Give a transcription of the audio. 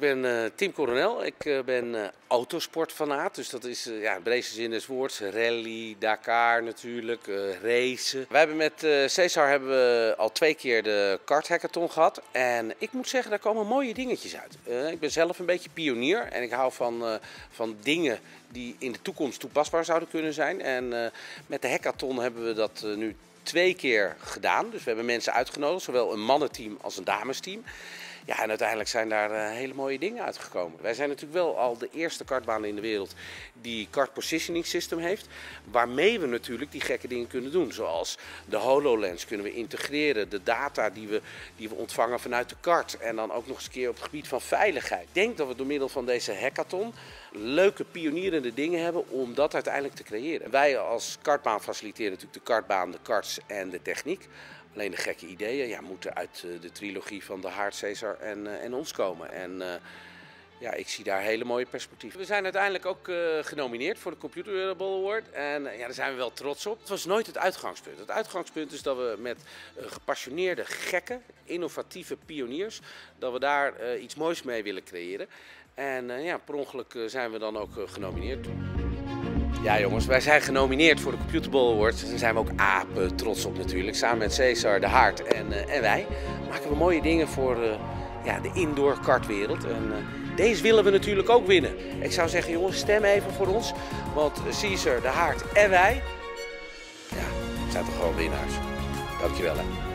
Ik ben uh, Tim Coronel, ik uh, ben uh, autosportfanaat, dus dat is ja, in breedste zin des woords. Rally, Dakar natuurlijk, racen. Wij hebben met Cesar hebben we al twee keer de kart hackathon gehad en ik moet zeggen, daar komen mooie dingetjes uit. ik ben zelf een beetje pionier en ik hou van, van dingen die in de toekomst toepasbaar zouden kunnen zijn. En met de hackathon hebben we dat nu twee keer gedaan. Dus we hebben mensen uitgenodigd, zowel een mannenteam als een damesteam. Ja, en uiteindelijk zijn daar uh, hele mooie dingen uitgekomen. Wij zijn natuurlijk wel al de eerste kartbaan in de wereld die kart positioning system heeft. Waarmee we natuurlijk die gekke dingen kunnen doen. Zoals de HoloLens kunnen we integreren. De data die we, die we ontvangen vanuit de kart. En dan ook nog eens een keer op het gebied van veiligheid. Ik denk dat we door middel van deze hackathon leuke pionierende dingen hebben om dat uiteindelijk te creëren. Wij als kartbaan faciliteren natuurlijk de kartbaan, de karts en de techniek. Alleen de gekke ideeën ja, moeten uit eh, de trilogie van de Haard, Caesar en, eh, en ons komen. En eh, ja, ik zie daar hele mooie perspectieven. We zijn uiteindelijk ook genomineerd voor de Computer Wearable Award. En ja, daar zijn we wel trots op. Het was nooit het uitgangspunt. Het uitgangspunt is dat we met gepassioneerde, gekke, innovatieve pioniers, dat we daar iets moois mee willen creëren. En ja, per ongeluk zijn we dan ook genomineerd. Ja jongens, wij zijn genomineerd voor de Computerball Awards. Daar zijn we ook apen trots op natuurlijk. Samen met Cesar, De Haart en, uh, en wij maken we mooie dingen voor uh, ja, de indoor kartwereld. En uh, deze willen we natuurlijk ook winnen. Ik zou zeggen jongens, stem even voor ons. Want Cesar, De Haart en wij, ja, zijn toch gewoon winnaars. Dankjewel hè.